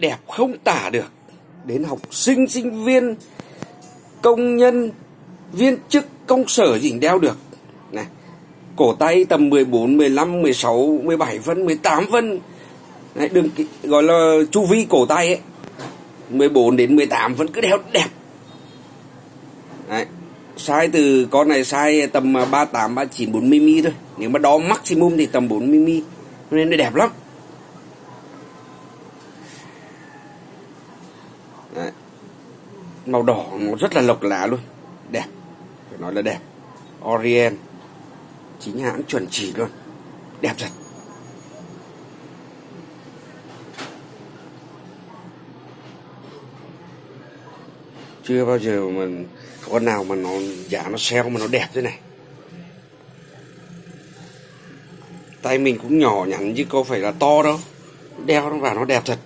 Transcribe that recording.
đẹp không tả được. Đến học sinh sinh viên công nhân viên chức công sở gì đeo được. Này cổ tay tầm 14, 15, 16, 17 phân, 18 phân. Đấy, đừng gọi là chu vi cổ tay ấy. 14 đến 18 vẫn cứ đeo đẹp. Đấy. sai từ con này sai tầm 38, 39, 40 mm thôi. Nếu mà đo maximum thì tầm 40 mm Nên nó đẹp lắm. Đấy. Màu đỏ nó rất là lộc lạ luôn. Đẹp. Phải nói là đẹp. Orient. Chính hãng chuẩn chỉ luôn. Đẹp thật. Chưa bao giờ mà con nào mà nó giá nó xeo mà nó đẹp thế này. Tay mình cũng nhỏ nhắn chứ có phải là to đâu. Đeo nó vào nó đẹp thật.